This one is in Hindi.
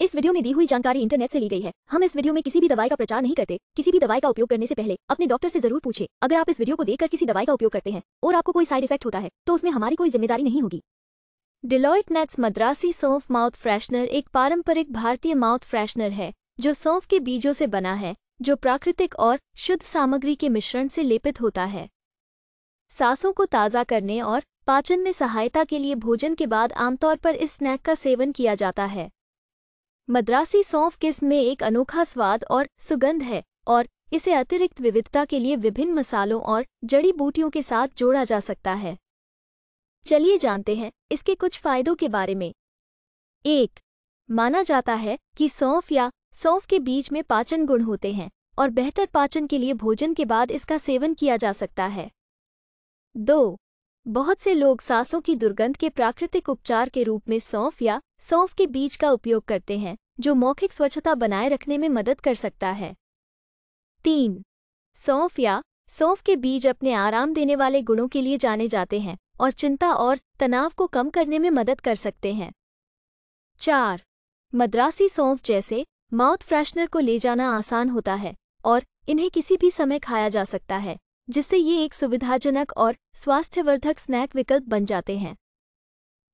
इस वीडियो में दी हुई जानकारी इंटरनेट से ली गई है। हम इस वीडियो में किसी भी दवाई का प्रचार नहीं करते। किसी भी दवाई का उपयोग करने से पहले अपने डॉक्टर से ज़रूर पूछे। अगर आप इस वीडियो को देखकर किसी दवाई का उपयोग करते हैं और आपको कोई साइड इफ़ेक्ट होता है तो उसमें हमारी कोई ज़िम्मेदारी नहीं होगी। डिलॉइट नेट्स मद्रासी सौंफ माउथ फ्रेशनर एक पारंपरिक भारतीय माउथ फ्रेशनर है, जो सौंफ के बीजों से बना है, जो प्राकृतिक और शुद्ध सामग्री के मिश्रण से लेपित होता है। सांसों को ताज़ा करने और पाचन में सहायता के लिए भोजन के बाद आमतौर पर इस स्नैक का सेवन किया जाता है। मद्रासी सौंफ किस्म में एक अनोखा स्वाद और सुगंध है और इसे अतिरिक्त विविधता के लिए विभिन्न मसालों और जड़ी बूटियों के साथ जोड़ा जा सकता है। चलिए जानते हैं इसके कुछ फायदों के बारे में। एक, माना जाता है कि सौंफ या सौंफ के बीज में पाचन गुण होते हैं और बेहतर पाचन के लिए भोजन के बाद इसका सेवन किया जा सकता है। दो, बहुत से लोग सांसों की दुर्गंध के प्राकृतिक उपचार के रूप में सौंफ या सौंफ के बीज का उपयोग करते हैं जो मौखिक स्वच्छता बनाए रखने में मदद कर सकता है। तीन, सौंफ या सौंफ के बीज अपने आराम देने वाले गुणों के लिए जाने जाते हैं और चिंता और तनाव को कम करने में मदद कर सकते हैं। चार, मद्रासी सौंफ जैसे माउथ फ्रेशनर को ले जाना आसान होता है और इन्हें किसी भी समय खाया जा सकता है, जिससे ये एक सुविधाजनक और स्वास्थ्यवर्धक स्नैक विकल्प बन जाते हैं।